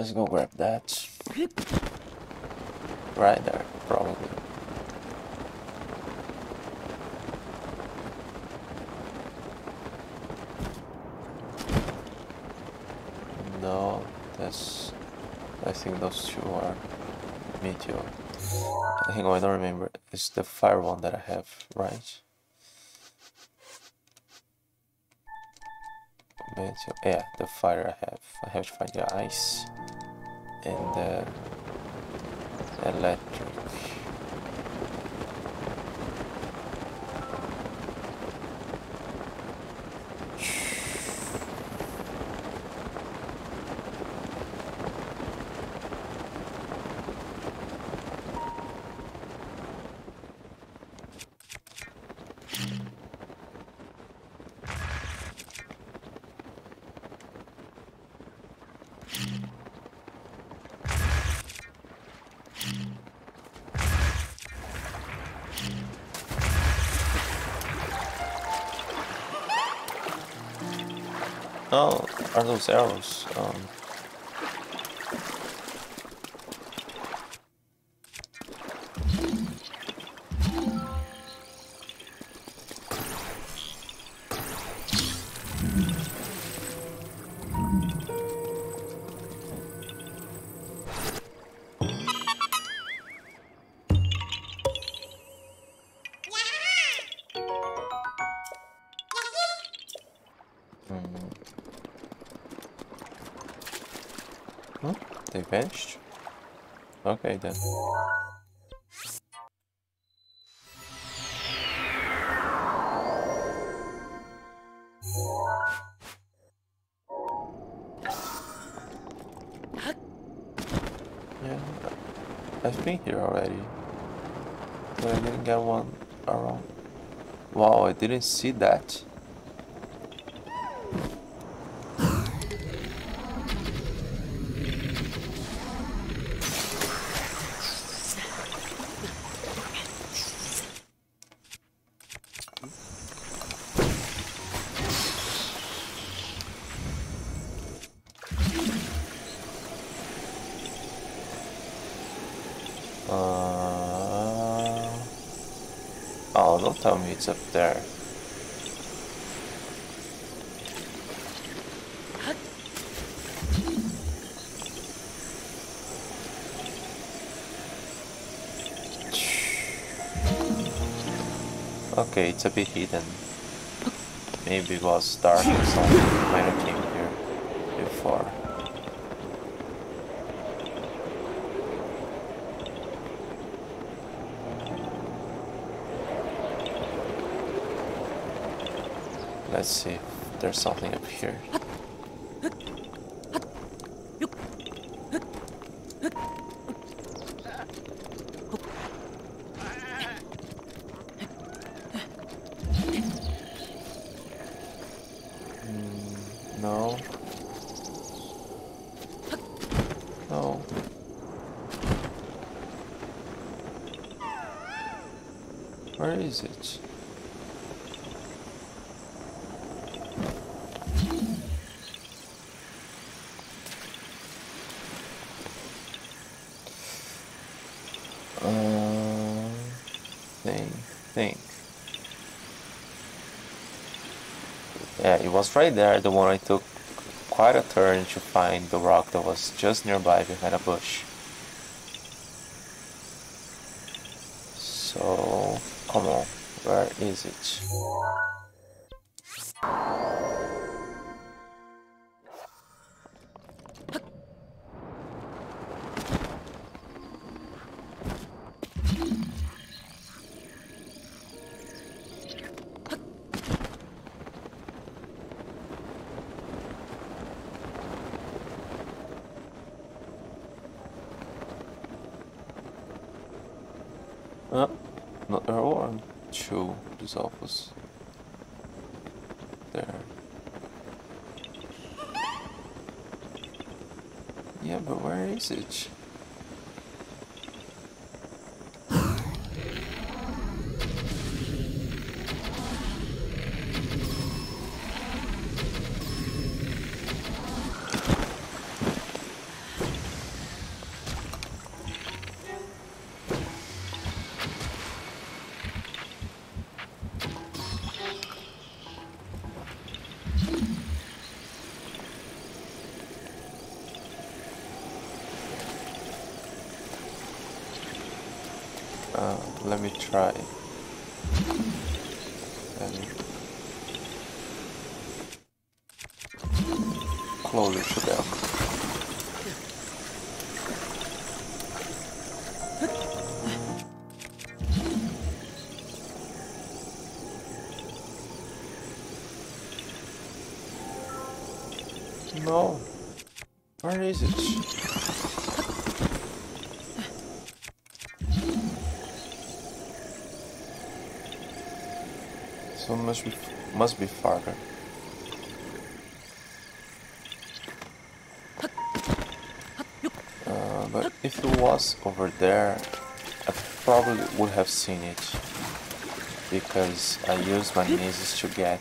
Let's go grab that. Right there, probably. No, that's... I think those two are meteor. Hang on, oh, I don't remember. It's the fire one that I have, right? Meteor. Yeah, the fire I have. I have to find the ice and uh, the electric. Those arrows? Um, they vanished. Okay then. Yeah, I've been here already. But I didn't get one around. Wow, I didn't see that. Uh, oh, don't tell me it's up there. Okay, it's a bit hidden. Maybe it was dark or something when I Let's see if there's something up here. Mm. No. Where is it? Uh, think, think. Yeah, it was right there, the one I took quite a turn to find the rock that was just nearby behind a bush. So, come on, where is it? Closer to them. No. Where is it? So must be must be farther. Uh, was over there, I probably would have seen it because I used my knees to get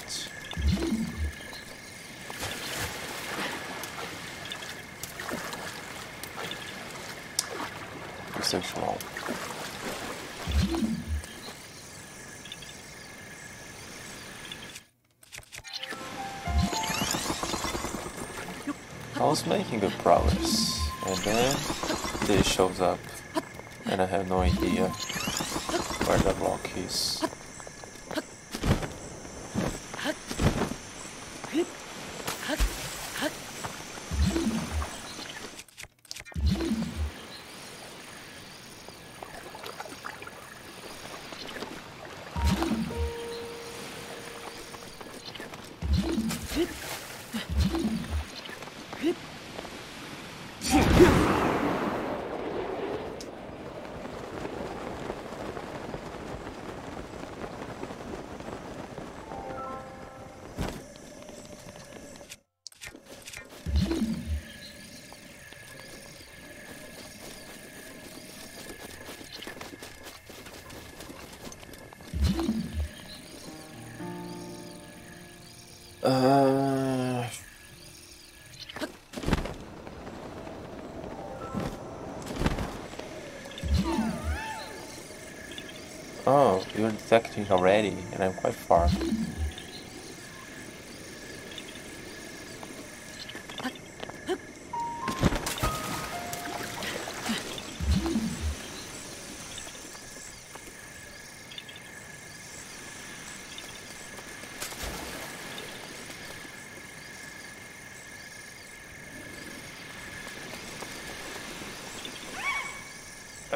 essential. I was making good progress, and then this shows up, and I have no idea where the block is. Uh, oh, you're detecting already, and I'm quite far.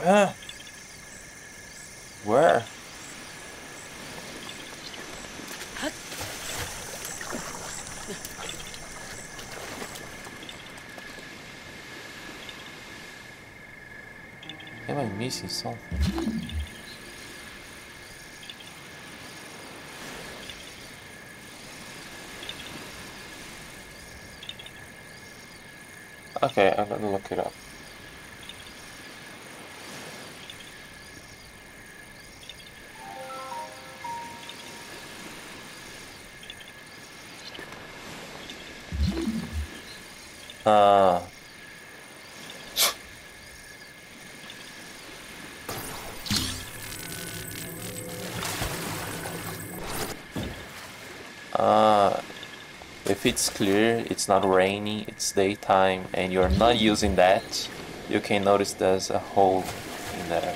Ah. Where? Okay, I'm gonna look it up. Uh, if it's clear, it's not raining, it's daytime, and you're not using that, you can notice there's a hole in there.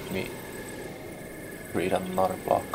Make me create another block.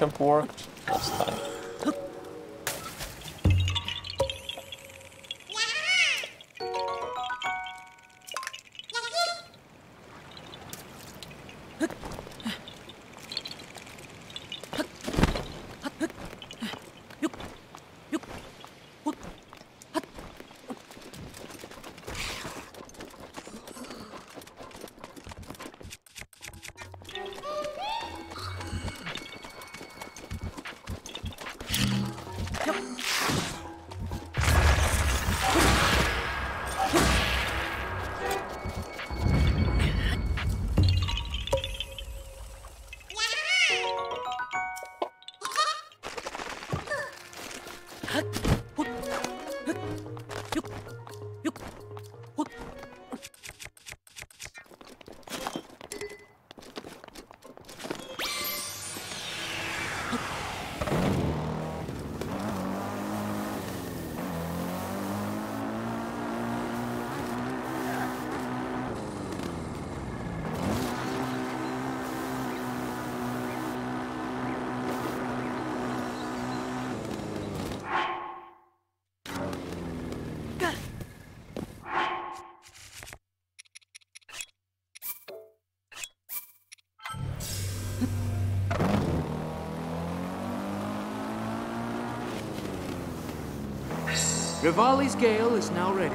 Jump worked Revali's Gale is now ready.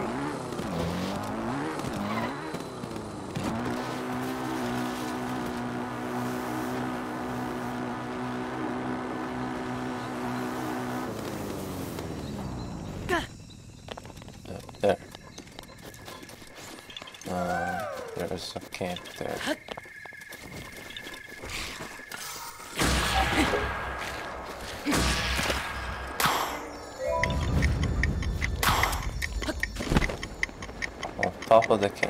Uh, there. Uh, there's a camp there. On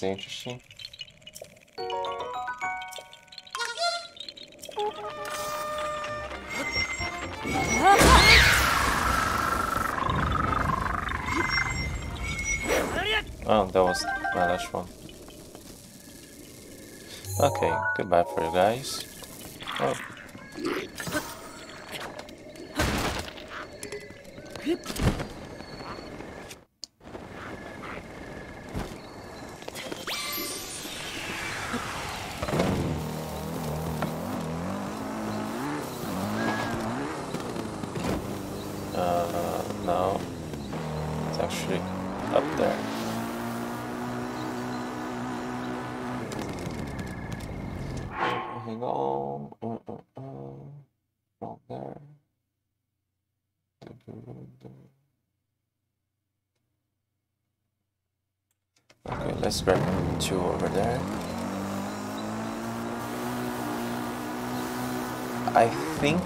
Was interesting. Oh, that was my last one. Okay, goodbye for you guys. Oh. Let's grab two over there. I think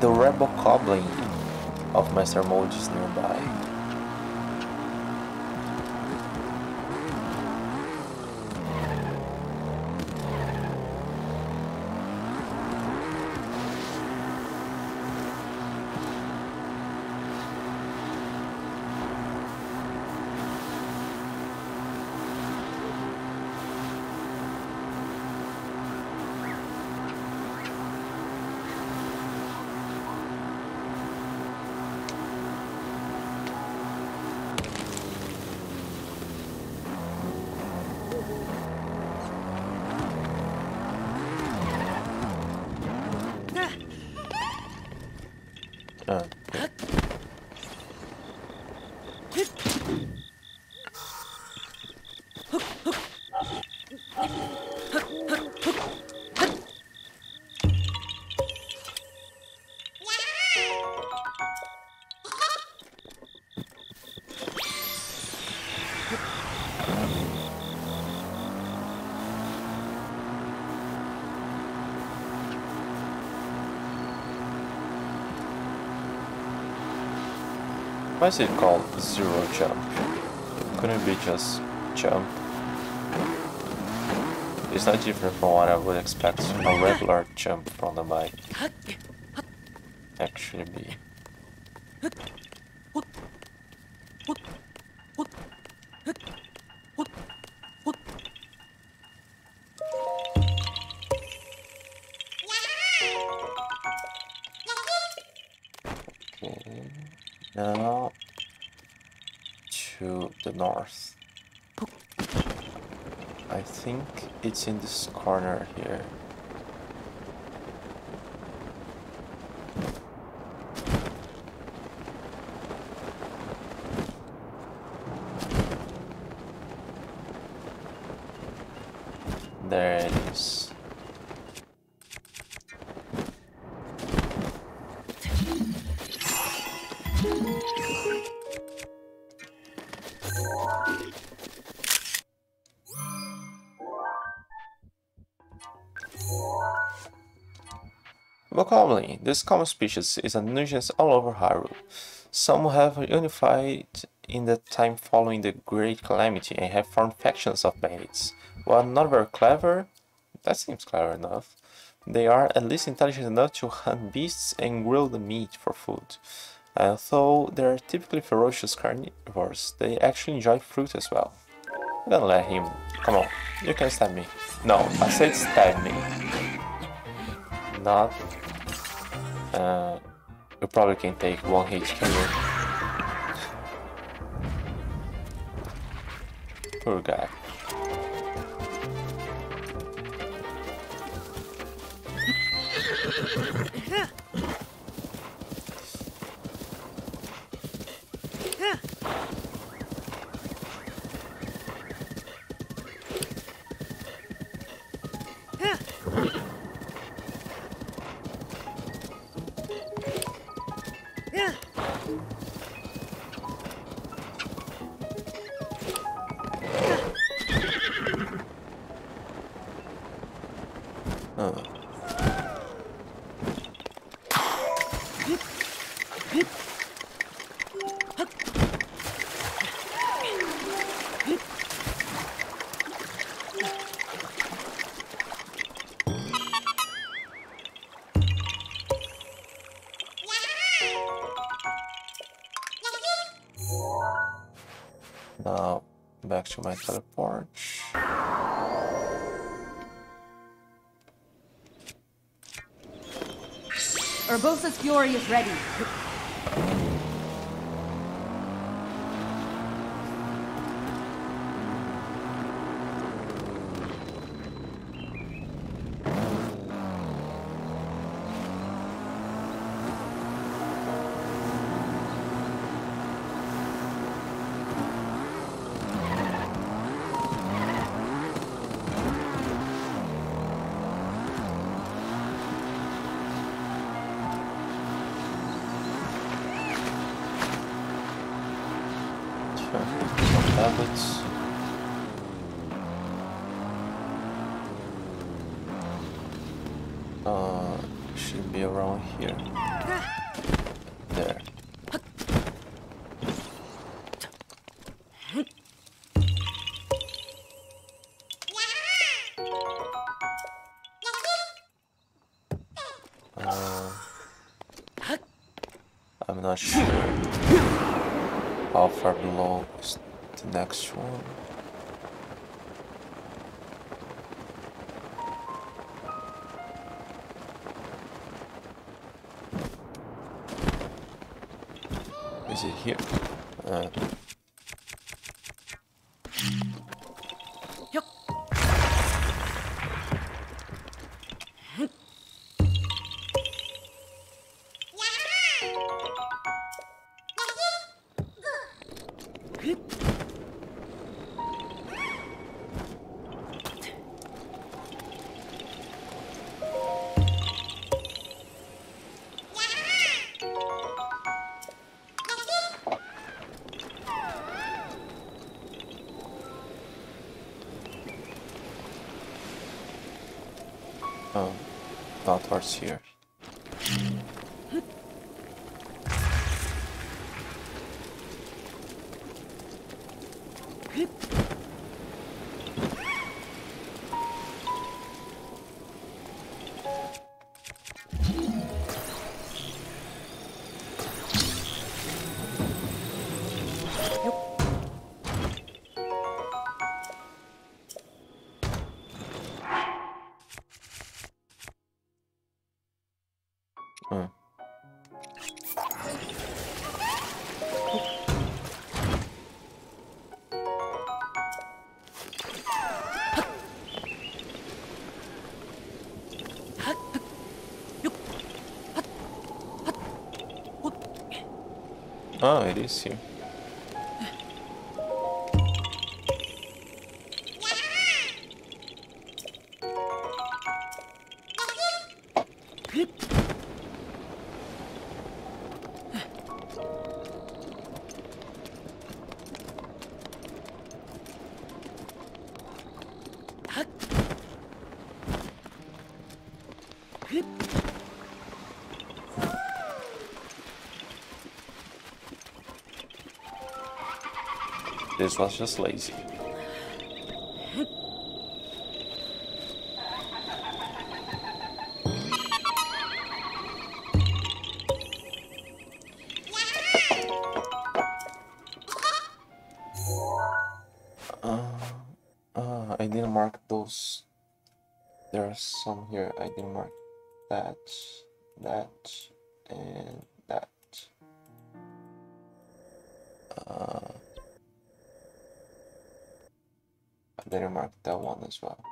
the rebel cobbling of Master Mode is nearby. Why is it called zero jump? Couldn't it be just jump? It's not different from what I would expect a regular jump from the bike actually be. It's in this corner here. This common species is a nuisance all over Hyrule. Some have unified in the time following the Great Calamity and have formed factions of bandits. While not very clever, that seems clever enough, they are at least intelligent enough to hunt beasts and grill the meat for food. Although they are typically ferocious carnivores, they actually enjoy fruit as well. Don't let him. Come on, you can stab me. No, I said stab me. Not. Uh, you probably can take one hit, can you? Poor guy. back to my teleport. Urbosa's fury is ready. There. Uh, I'm not sure how far below is the next one. Towards here. Oh, it is here. Was just lazy. Uh, uh, I didn't mark those. There are some here. I didn't mark as well.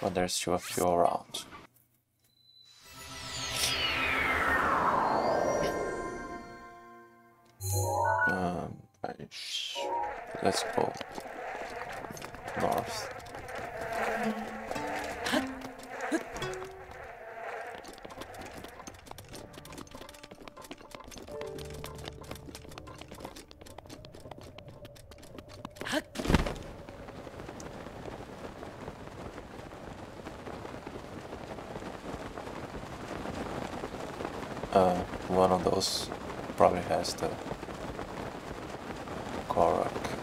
But there's still a few around. Um, let's go Uh, one of those probably has the Korok.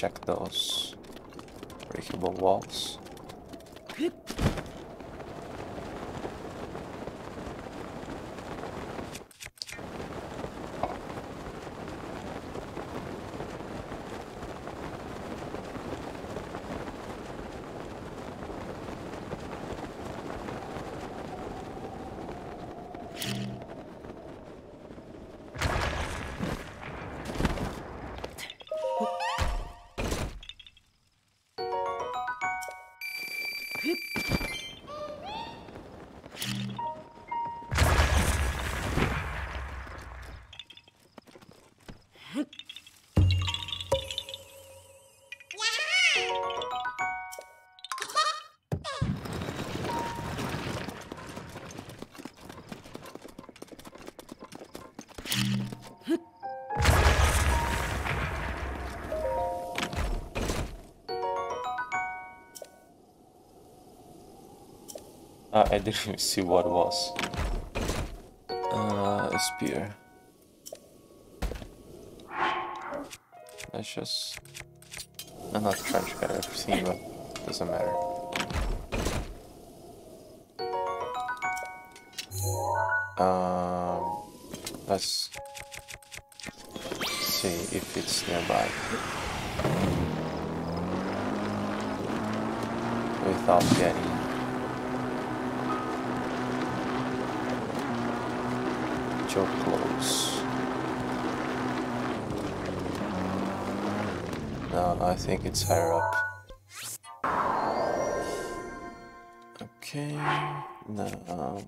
Check those breakable walls. Uh, I didn't even see what it was. Uh, spear. Let's just... I'm not trying to get everything, but doesn't matter. Um, let's see if it's nearby. Without getting too close. No, I think it's higher up. Okay, no.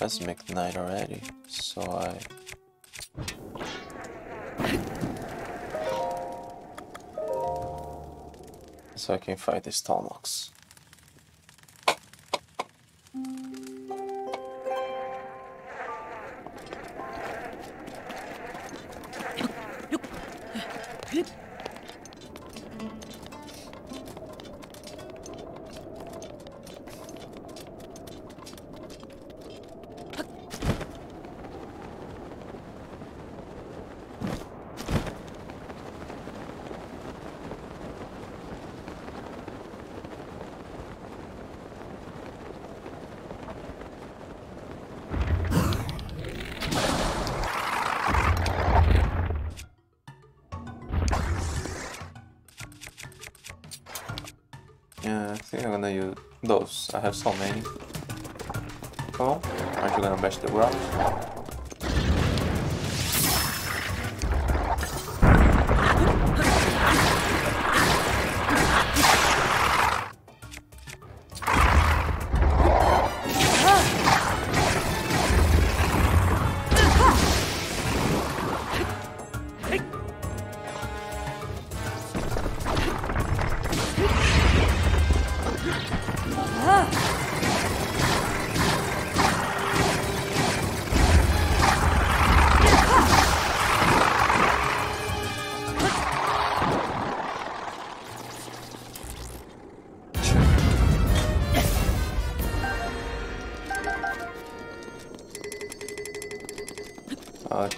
Let's make the night already, so I... So I can fight the stomachs. Yeah, those. I have so many. Come on, you gonna bash the ground?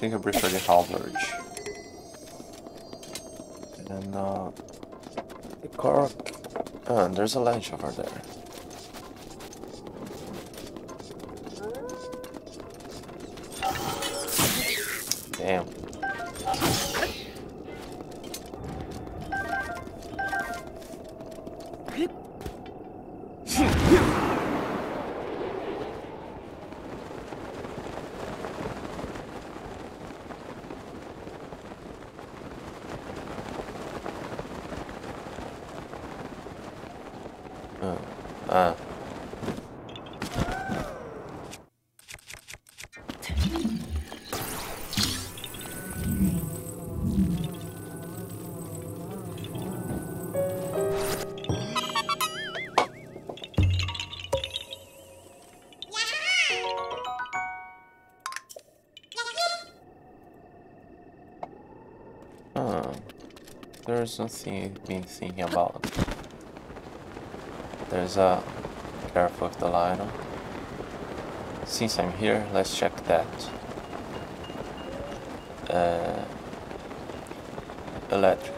Think I prefer the halberd. And uh, the cork. Uh, there's a ledge over there. There's something I've been thinking about. There's a careful with the line. Since I'm here, let's check that. Uh, electric.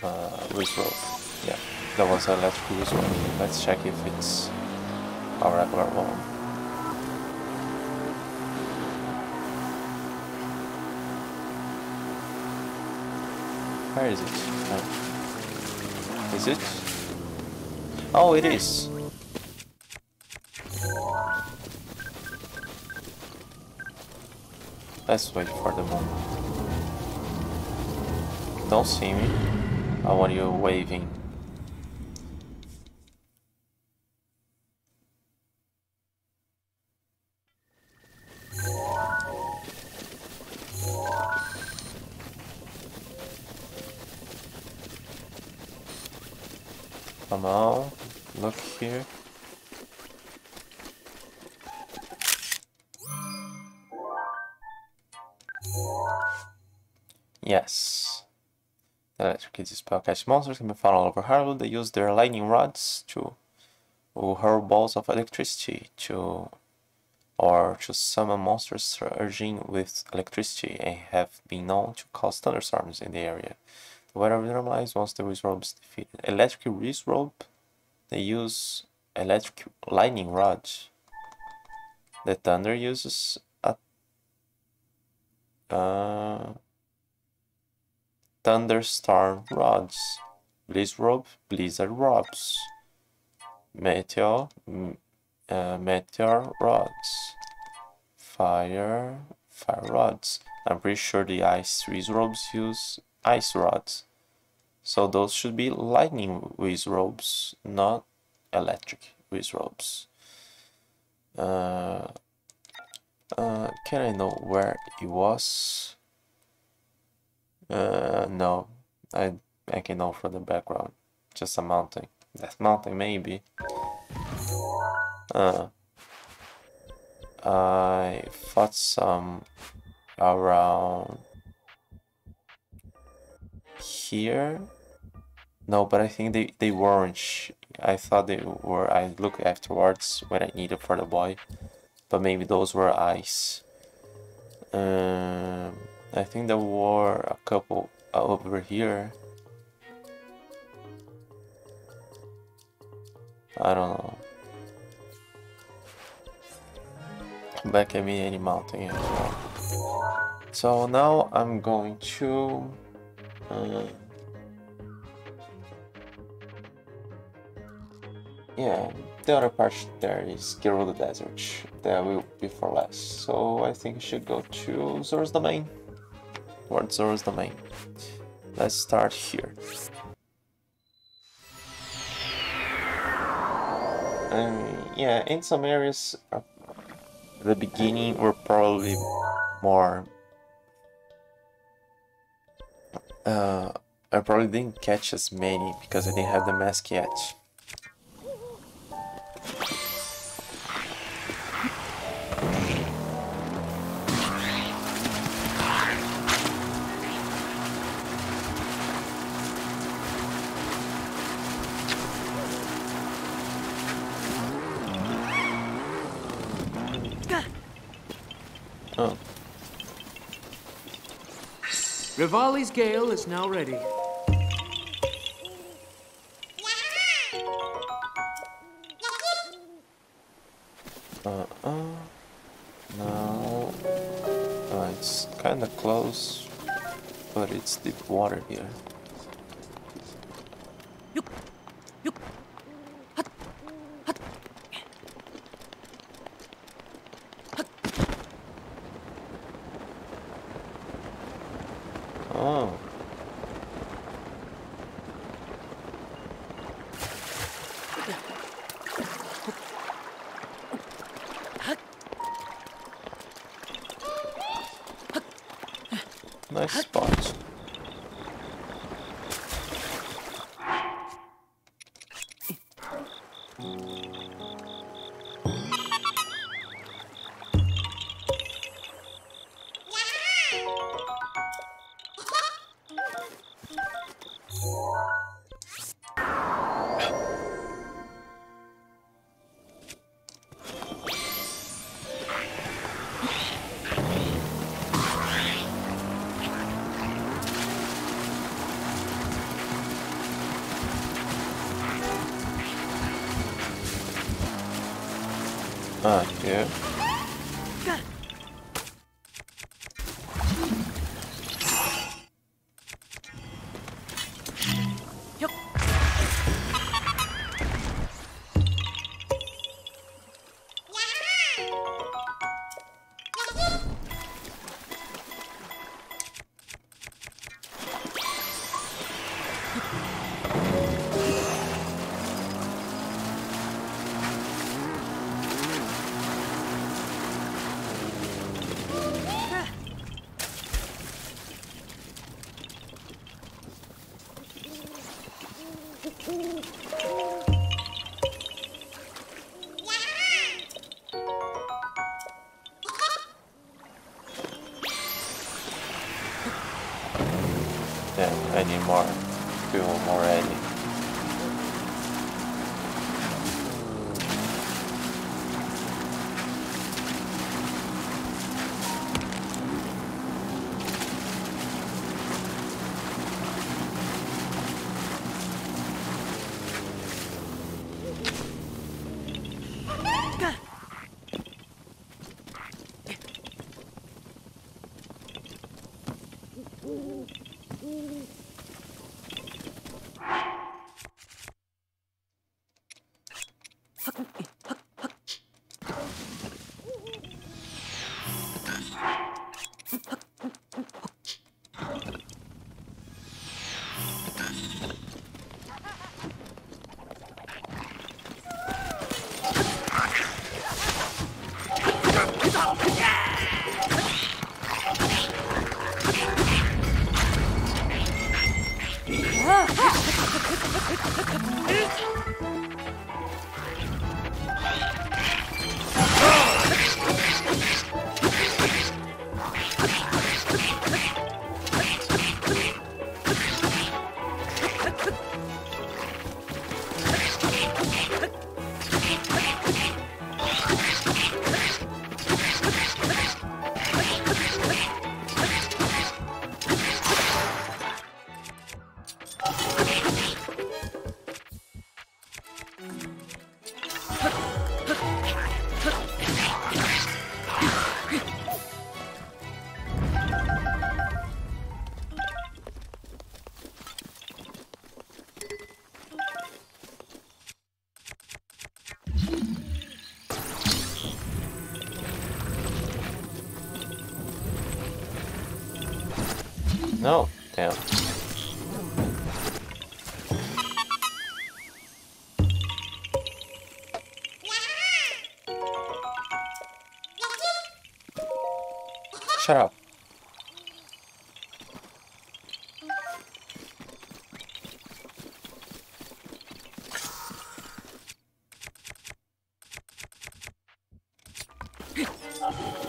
Uh, Wizrobe. Yeah, that was electric Wizrobe. Let's check if it's a regular one. Where is it? Oh. Is it? Oh, it is. Let's wait for the moment. Don't see me. I want you waving. Yes. Electric is spellcast monsters can be found all over Hyrule. They use their lightning rods to hurl balls of electricity to or to summon monsters surging with electricity and have been known to cause thunderstorms in the area. The weather normalizes once the Wizrobe is defeated. Electric Wizrobe, they use electric lightning rods. The Thunder uses uh, Thunderstorm rods. Blizzrobe, Blizzard robs. Meteor, uh, Meteor rods. Fire, Fire rods. I'm pretty sure the Ice Wizrobes use Ice rods. So those should be lightning Wizrobes, not electric Wizrobes. Uh, uh, can I know where it was? Uh, no, I I can know from the background. Just a mountain. That mountain, maybe. Uh, I fought some around here. No, but I think they, they weren't. I thought they were. I looked afterwards when I needed for the boy. But maybe those were eyes. Um, I think there were a couple over here. I don't know. Back at me any mountain as well. So now I'm going to uh, yeah, the other part there is Gerudo Desert. That will be for less. So I think I should go to Zora's Domain. Towards Zora's Domain. Let's start here. Um, yeah, in some areas, uh, the beginning were probably more. Uh, I probably didn't catch as many because I didn't have the mask yet. Revali's Gale is now ready. uh, uh, now uh, it's kind of close, but it's deep water here. Yeah, Just...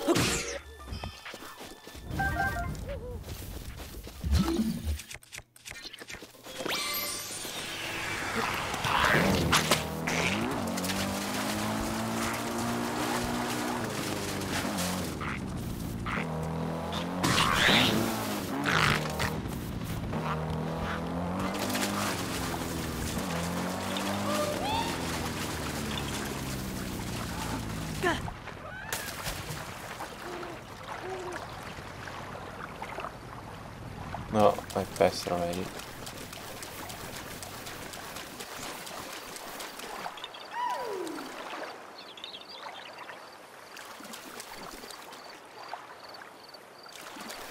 No, Passed already.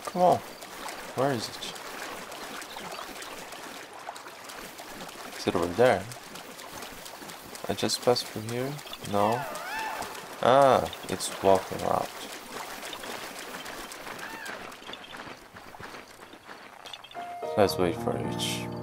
Come on. Where is it? Is it over there? I just passed through here? No. Ah, it's walking around. Let's wait for it.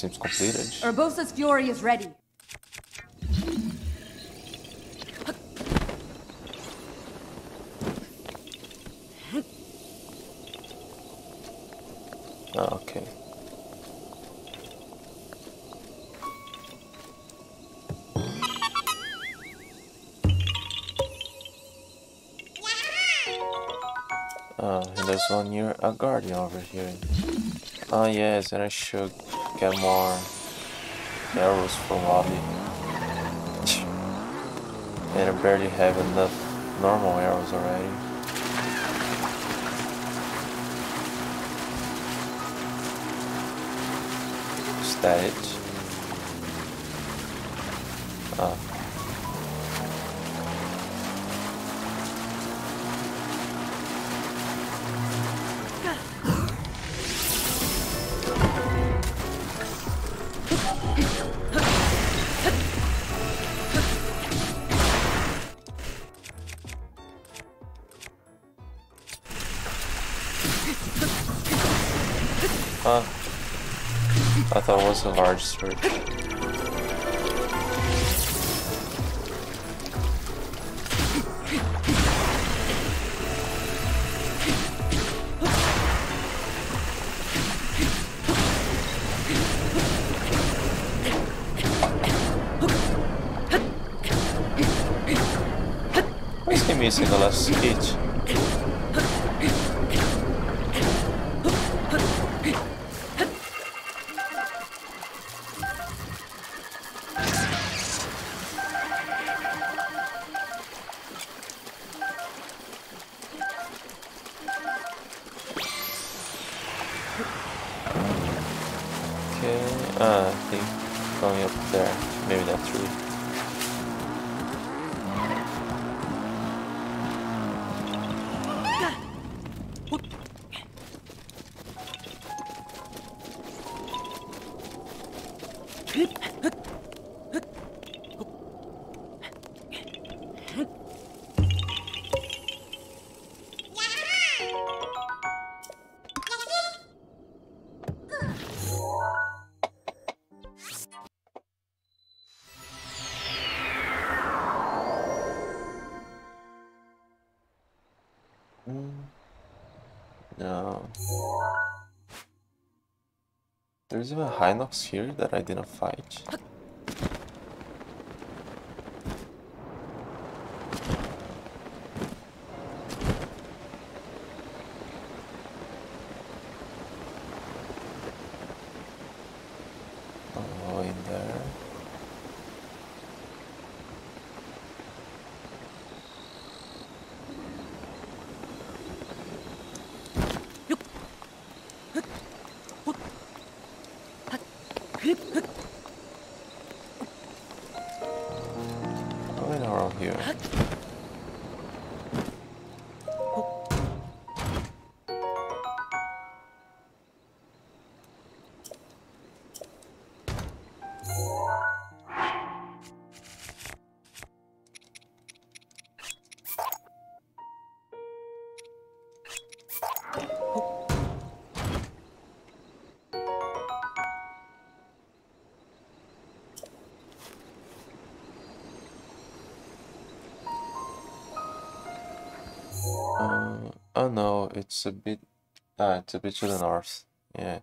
Seems completed. Urbosa's fury is ready. Oh, okay. Uh, and there's one near a guardian over here. Oh yes, and I should get more arrows from lobby. and I barely have enough normal arrows already. Is that it? A large sword. There's even a Hinox here that I didn't fight. It's a bit. Ah, it's a bit to the north. Yeah.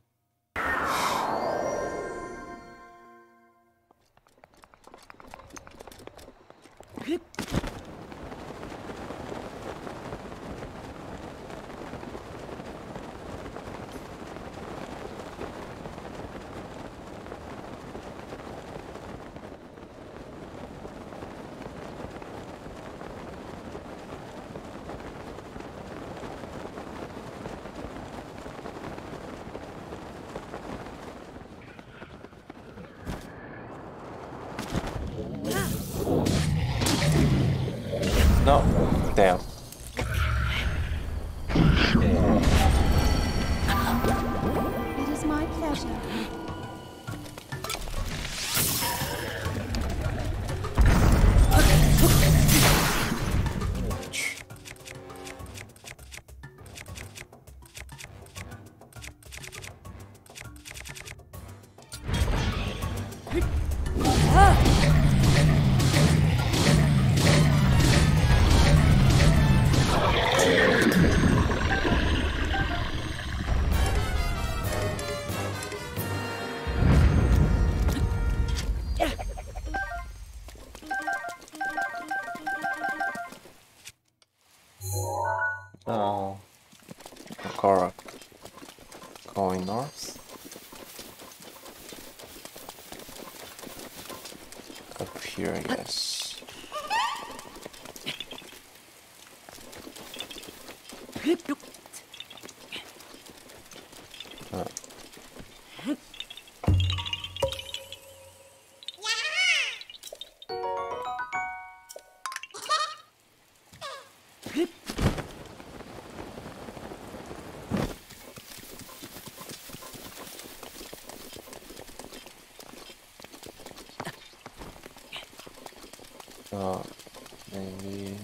Maybe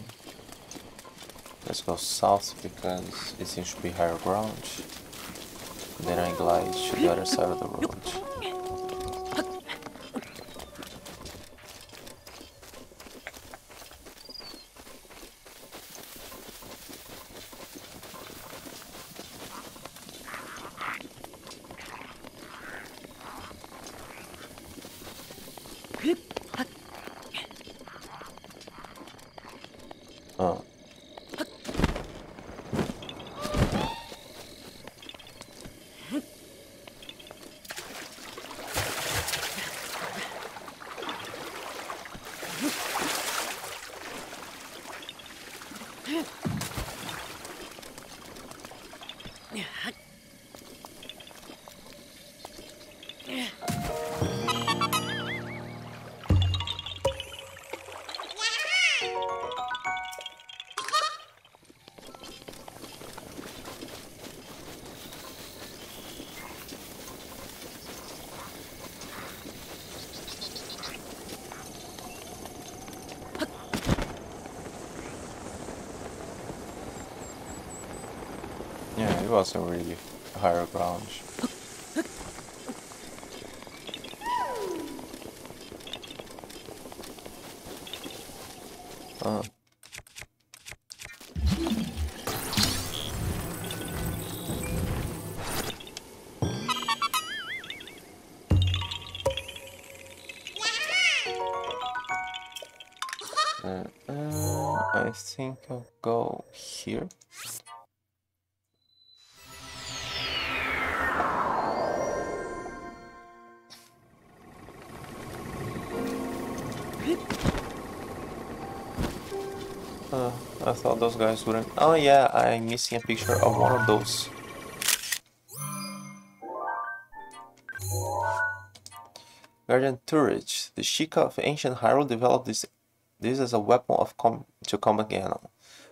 let's go south because it seems to be higher ground. Then I glide to the other side of the road. Yeah, really higher ground. Uh, uh, I think I'll go here. Thought those guys wouldn't. Oh yeah, I'm missing a picture of one of those. Guardian Turret. The Sheikah of ancient Hyrule developed this this as a weapon of com to combat Ganon.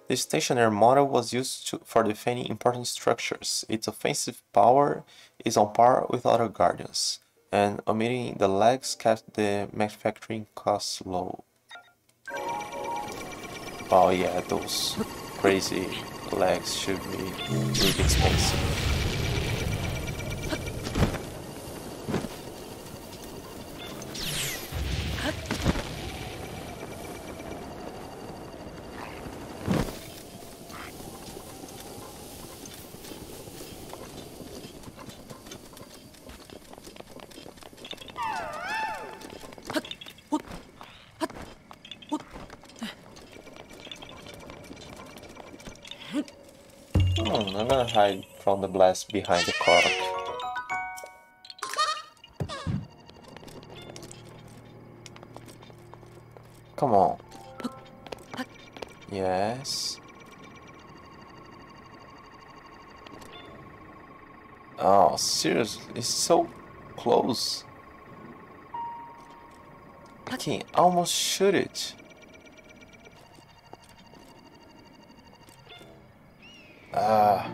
This stationary model was used to, for defending important structures. Its offensive power is on par with other Guardians, and omitting the legs kept the manufacturing costs low. Oh yeah, those crazy legs should be really expensive. Hmm, I'm gonna the blast behind the Korok. Come on. Yes. Oh, seriously, it's so close. I can almost shoot it. Ah.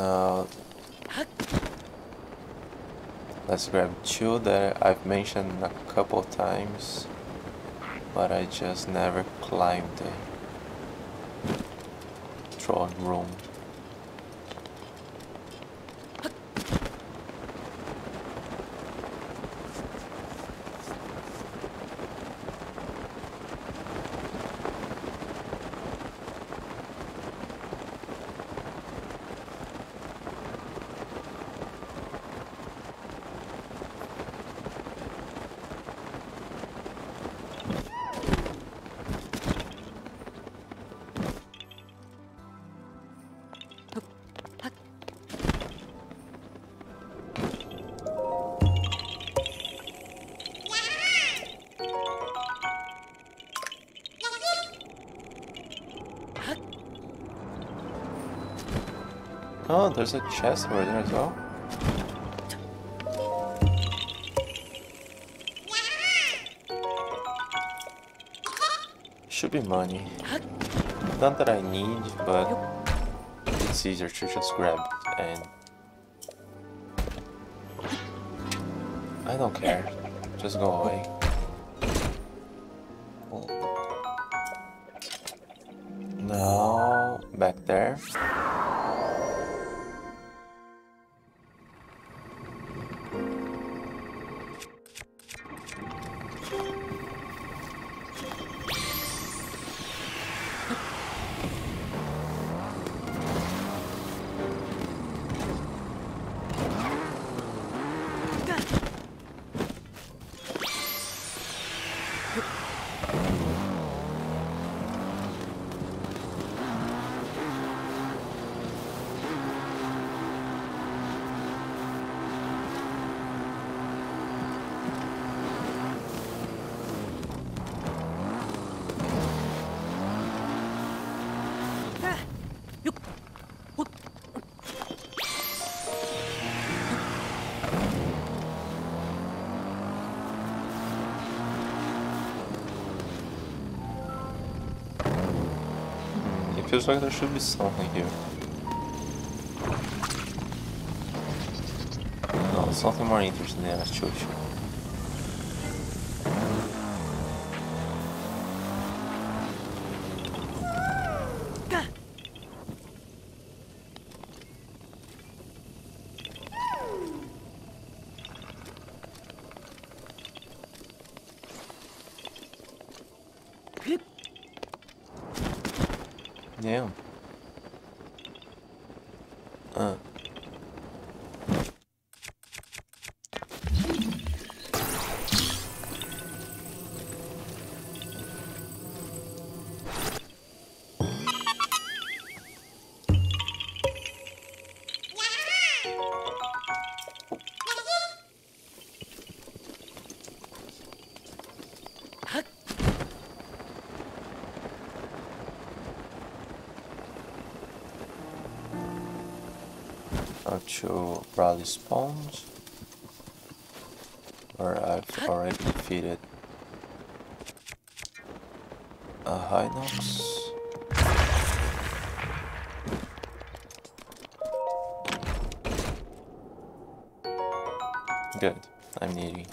No. Let's grab two that I've mentioned a couple times, but I just never climbed the throne room. There's a chest over there as well. Should be money. Not that I need, but it's easier to just grab and... I don't care. Just go away. Feels like there should be something here. No, something more interesting than a choo To Bradley spawns where I've already defeated a Hinox. Good, I'm needy.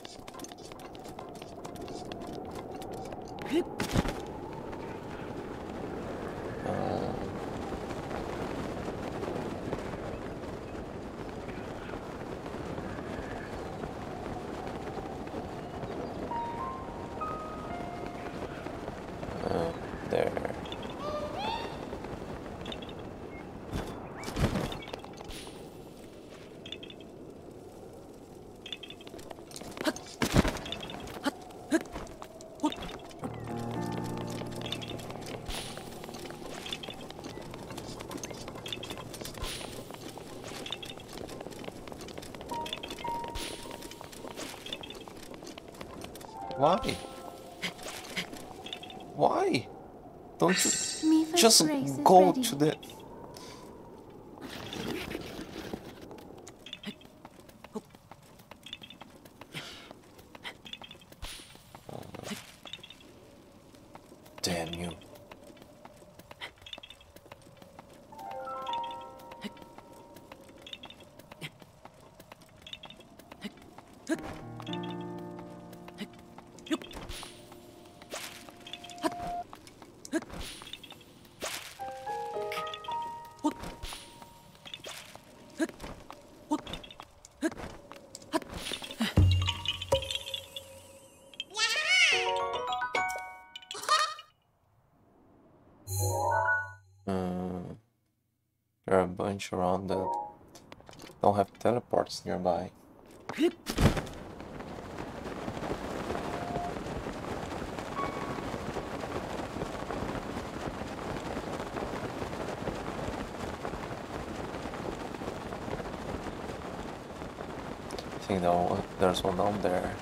Just go to the Around that don't have teleports nearby. I think there there's one down there.